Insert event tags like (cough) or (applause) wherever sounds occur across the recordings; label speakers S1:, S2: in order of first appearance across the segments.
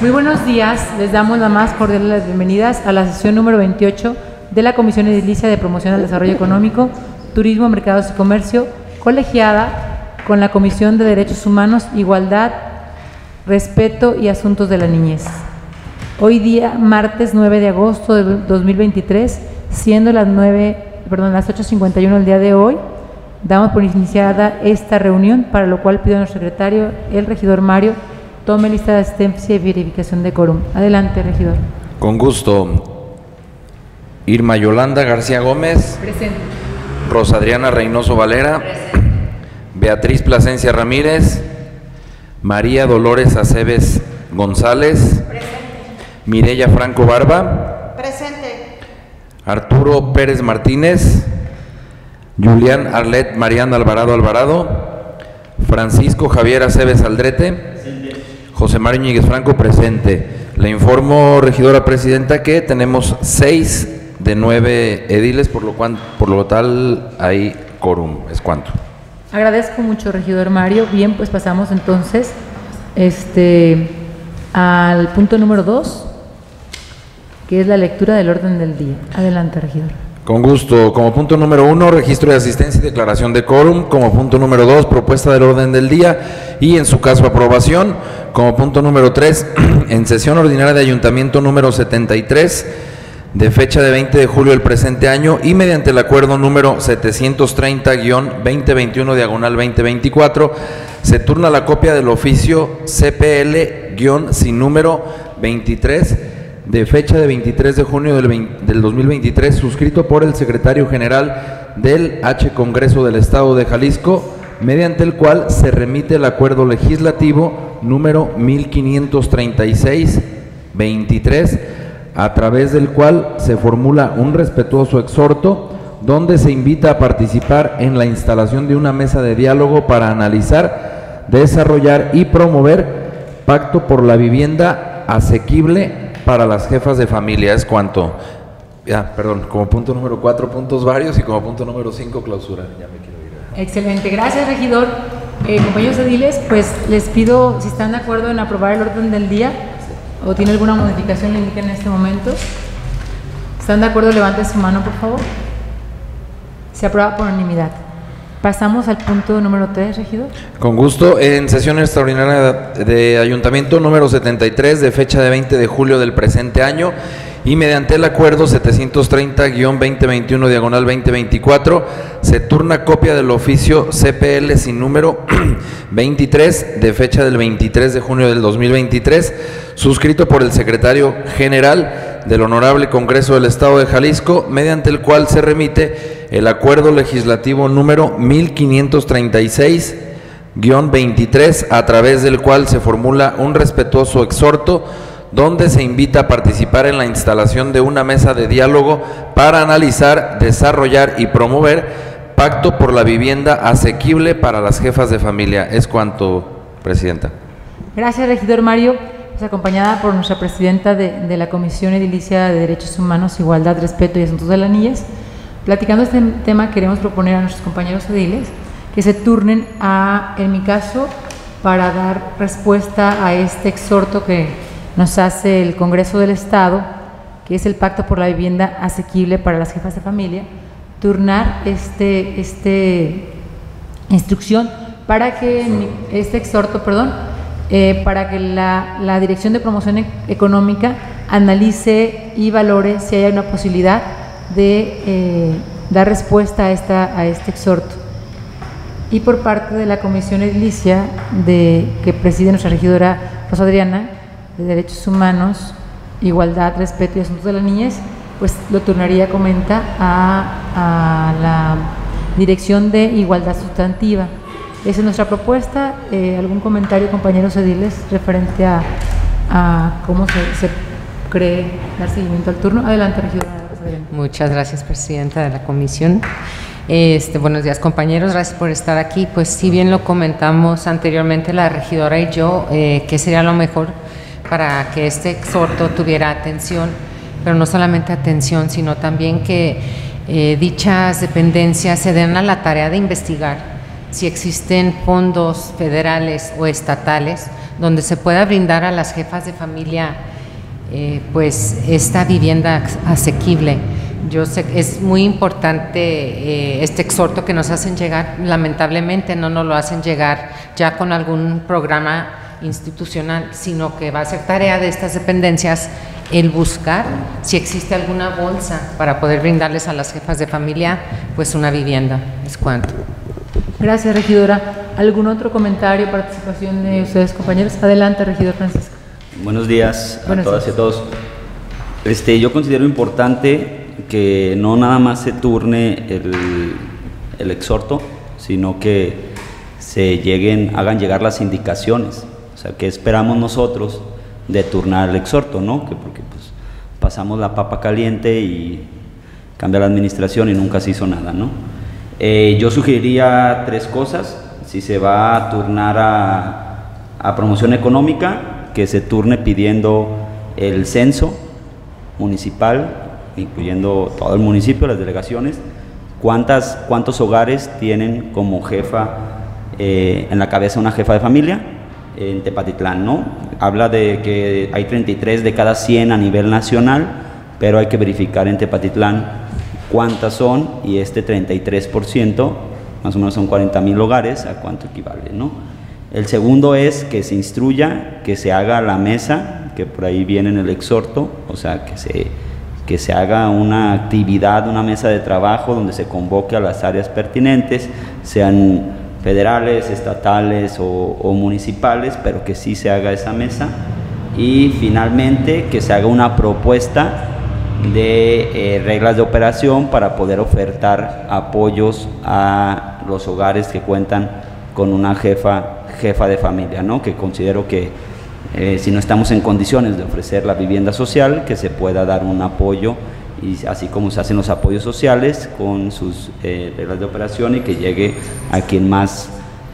S1: Muy buenos días, les damos la más cordial las bienvenidas a la sesión número 28 de la Comisión Edilicia de Promoción al Desarrollo Económico, Turismo, Mercados y Comercio, colegiada con la Comisión de Derechos Humanos, Igualdad, Respeto y Asuntos de la Niñez. Hoy día, martes 9 de agosto de 2023, siendo las 9, perdón, las 8.51 del día de hoy, damos por iniciada esta reunión, para lo cual pido a nuestro secretario, el regidor Mario, tome lista de asistencia y verificación de quórum. Adelante, regidor.
S2: Con gusto. Irma Yolanda García Gómez.
S1: Presente.
S2: Rosa Adriana Reynoso Valera. Beatriz Plasencia Ramírez. María Dolores Aceves González. Mireya Franco Barba.
S3: Presente.
S2: Arturo Pérez Martínez. Julián Arlet Mariana Alvarado Alvarado. Francisco Javier Aceves Aldrete. José Mario Ñíguez Franco presente. Le informo, regidora presidenta, que tenemos seis de nueve ediles, por lo, cual, por lo tal hay quórum. ¿Es cuánto?
S1: Agradezco mucho, regidor Mario. Bien, pues pasamos entonces este, al punto número dos, que es la lectura del orden del día. Adelante, regidor.
S2: Con gusto. Como punto número uno, registro de asistencia y declaración de quórum. Como punto número dos, propuesta del orden del día y, en su caso, aprobación. Como punto número tres, (clears throat) en sesión ordinaria de ayuntamiento número 73, de fecha de 20 de julio del presente año y mediante el acuerdo número 730-2021 diagonal 2024, se turna la copia del oficio CPL-sin número 23 de fecha de 23 de junio del, 20 del 2023, suscrito por el secretario general del H Congreso del Estado de Jalisco, mediante el cual se remite el acuerdo legislativo número 1536-23, a través del cual se formula un respetuoso exhorto donde se invita a participar en la instalación de una mesa de diálogo para analizar, desarrollar y promover pacto por la vivienda asequible para las jefas de familia es cuánto. Ya, perdón, como punto número cuatro, puntos varios y como punto número cinco, clausura. Ya me quiero ir.
S1: Excelente, gracias regidor. Eh, compañeros ediles, pues les pido si están de acuerdo en aprobar el orden del día o tiene alguna modificación, le en este momento. ¿Están de acuerdo? Levanten su mano, por favor. Se aprueba por unanimidad. Pasamos al punto número 3, regidor.
S2: Con gusto. En sesión extraordinaria de Ayuntamiento número 73 de fecha de 20 de julio del presente año y mediante el acuerdo 730-2021 diagonal 2024 se turna copia del oficio CPL sin número (clears throat) 23 de fecha del 23 de junio del 2023 suscrito por el secretario general del Honorable Congreso del Estado de Jalisco mediante el cual se remite el acuerdo legislativo número 1536-23, a través del cual se formula un respetuoso exhorto donde se invita a participar en la instalación de una mesa de diálogo para analizar, desarrollar y promover pacto por la vivienda asequible para las jefas de familia. Es cuanto, Presidenta.
S1: Gracias, regidor Mario. Es acompañada por nuestra presidenta de, de la Comisión Edilicia de Derechos Humanos, Igualdad, Respeto y Asuntos de la Niñez. Platicando este tema, queremos proponer a nuestros compañeros ediles que se turnen a, en mi caso, para dar respuesta a este exhorto que nos hace el Congreso del Estado, que es el Pacto por la Vivienda Asequible para las Jefas de Familia, turnar este, este instrucción para que este exhorto, perdón, eh, para que la, la Dirección de Promoción Económica analice y valore si hay una posibilidad de eh, dar respuesta a, esta, a este exhorto. Y por parte de la Comisión Edilicia, de, que preside nuestra regidora Rosa Adriana, de Derechos Humanos, Igualdad, Respeto y Asuntos de la Niñez, pues lo turnaría, comenta, a, la Dirección de Igualdad Sustantiva. Esa es nuestra propuesta. Eh, ¿Algún comentario, compañeros ediles, referente a, cómo se, se cree dar seguimiento al turno? Adelante, regidora.
S4: Muchas gracias, presidenta de la comisión. Este, buenos días, compañeros. Gracias por estar aquí. Pues, si bien lo comentamos anteriormente la regidora y yo, eh, que sería lo mejor para que este exhorto tuviera atención, pero no solamente atención, sino también que eh, dichas dependencias se den a la tarea de investigar si existen fondos federales o estatales donde se pueda brindar a las jefas de familia eh, pues esta vivienda asequible. Yo sé que es muy importante eh, este exhorto que nos hacen llegar, lamentablemente no nos lo hacen llegar ya con algún programa institucional, sino que va a ser tarea de estas dependencias el buscar si existe alguna bolsa para poder brindarles a las jefas de familia pues una vivienda. Es cuanto.
S1: Gracias, regidora. ¿Algún otro comentario, participación de ustedes, compañeros? Adelante, regidor Francisco.
S3: Buenos días a todas y a todos. Este, yo considero importante que no nada más se turne el, el exhorto, sino que se lleguen, hagan llegar las indicaciones. O sea, que esperamos nosotros de turnar el exhorto, ¿no? Que porque pues, pasamos la papa caliente y cambia la administración y nunca se hizo nada, ¿no? Eh, yo sugeriría tres cosas. Si se va a turnar a, promoción económica, que se turne pidiendo el censo municipal, incluyendo todo el municipio, las delegaciones, cuántas, cuántos hogares tienen como jefa eh, en la cabeza una jefa de familia en Tepatitlán, ¿no? Habla de que hay 33 de cada 100 a nivel nacional, pero hay que verificar en Tepatitlán cuántas son y este 33%, más o menos son 40 mil hogares, a cuánto equivale, ¿no? El segundo es que se instruya, que se haga la mesa, que por ahí viene en el exhorto, o sea, que se, que se haga una actividad, una mesa de trabajo donde se convoque a las áreas pertinentes, sean federales, estatales o, municipales, pero que sí se haga esa mesa. Y finalmente que se haga una propuesta de eh, reglas de operación para poder ofertar apoyos a los hogares que cuentan con una jefa, jefa de familia, ¿no? que considero que eh, si no estamos en condiciones de ofrecer la vivienda social, que se pueda dar un apoyo, y así como se hacen los apoyos sociales con sus eh, reglas de operación y que llegue a quien más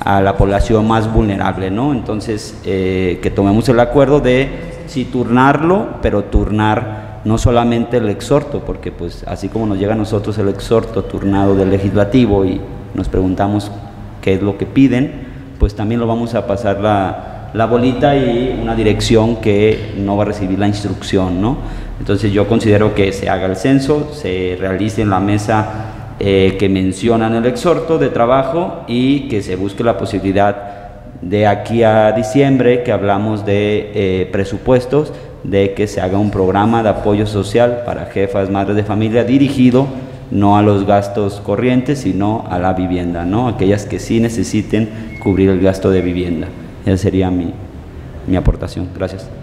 S3: a la población más vulnerable, ¿no? Entonces, que tomemos el acuerdo de sí turnarlo, pero turnar no solamente el exhorto, porque pues así como nos llega a nosotros el exhorto turnado del legislativo y nos preguntamos qué es lo que piden, pues también lo vamos a pasar la, la bolita y una dirección que no va a recibir la instrucción, ¿no? Entonces yo considero que se haga el censo, se realice en la mesa eh, que mencionan el exhorto de trabajo y que se busque la posibilidad de aquí a diciembre que hablamos de eh, presupuestos, de que se haga un programa de apoyo social para jefas, madres de familia dirigido no a los gastos corrientes, sino a la vivienda, ¿no? Aquellas que sí necesiten cubrir el gasto de vivienda. Esa sería mi, mi aportación. Gracias.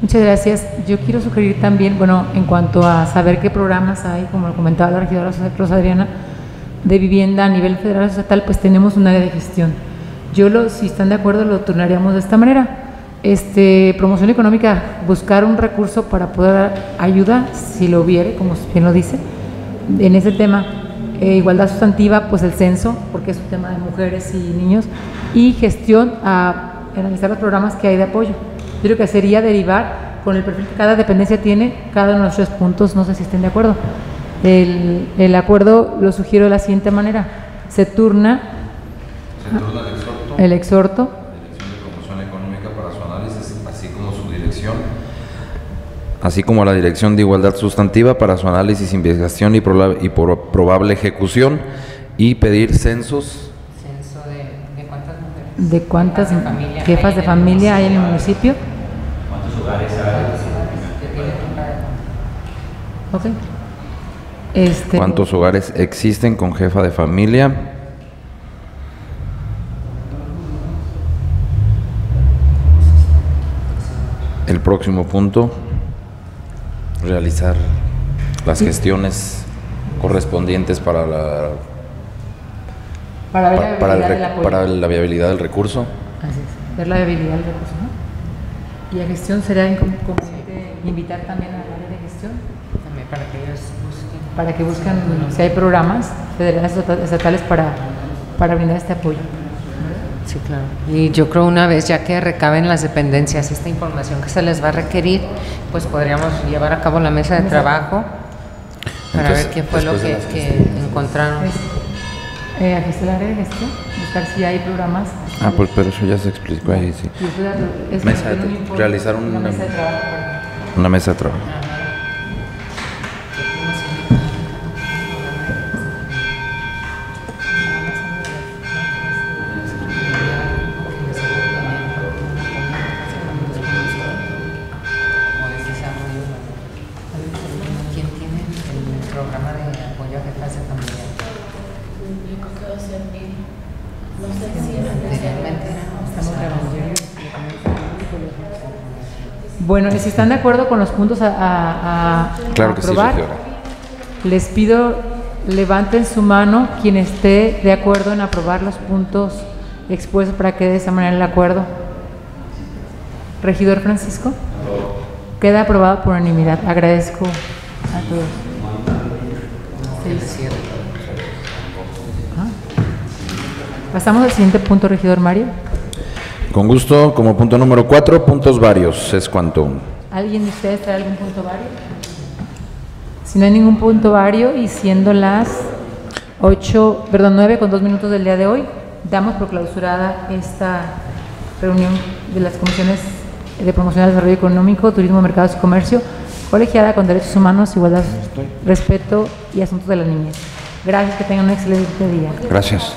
S1: Muchas gracias. Yo quiero sugerir también, bueno, en cuanto a saber qué programas hay, como lo comentaba la regidora Rosa Adriana, de vivienda a nivel federal o estatal, pues tenemos un área de gestión. Yo, lo, si están de acuerdo, lo turnaríamos de esta manera este, promoción económica, buscar un recurso para poder dar ayuda, si lo hubiere, como bien lo dice, en ese tema. Eh, igualdad sustantiva, pues el censo, porque es un tema de mujeres y niños, y gestión a analizar los programas que hay de apoyo. Yo creo que sería derivar con el perfil que cada dependencia tiene, cada uno de los tres puntos, no sé si estén de acuerdo. El, el acuerdo lo sugiero de la siguiente manera, se turna,
S2: se turna el exhorto,
S1: el exhorto
S2: así como la Dirección de Igualdad Sustantiva para su análisis, investigación y, y por probable ejecución y pedir censos.
S4: ¿Censo de, cuántas
S1: mujeres? ¿De cuántas jefas de familia, hay en el municipio?
S3: ¿Cuántos hogares hay?
S1: Okay. Este,
S2: ¿Cuántos hogares existen con jefa de familia? El próximo punto realizar las gestiones correspondientes para la
S1: para, ver la,
S2: para,
S1: viabilidad
S2: el, para la viabilidad del recurso.
S1: Así es, ver la viabilidad del recurso. ¿no? Y la gestión será conveniente invitar también a la área de gestión
S4: para que ellos busquen.
S1: Para que busquen si hay programas federales estatales para, para brindar este apoyo.
S4: Sí, claro. Y yo creo una vez ya que recaben las dependencias esta información que se les va a requerir, pues podríamos llevar a cabo la mesa de trabajo para ver qué fue lo que, encontraron.
S1: Eh, aquí está la gestión, buscar si hay programas.
S2: Ah, pues pero eso ya se explicó ahí, sí. Mesa de realizar un-
S1: una mesa de trabajo.
S2: Una mesa de trabajo.
S4: Familia? Anteriormente
S1: Bueno, si están de acuerdo con los puntos a, a- a
S2: Claro que sí,
S1: aprobar, les pido levanten su mano quien esté de acuerdo en aprobar los puntos expuestos para que de esa manera el acuerdo. Regidor Francisco. Queda aprobado por unanimidad. Agradezco a todos. Seis. Ah. Pasamos al siguiente punto, regidor Mario.
S2: Con gusto, como punto número cuatro, puntos varios. Es cuanto.
S1: ¿Alguien de ustedes trae algún punto vario? Si no hay ningún punto vario y siendo las 8, perdón, 9 con 2 minutos del día de hoy, damos por clausurada esta reunión de las comisiones de promoción del desarrollo económico, turismo, mercados y comercio, colegiada con derechos humanos, igualdad, respeto y asuntos de la niñez. Gracias, que tengan un excelente día.
S2: Gracias.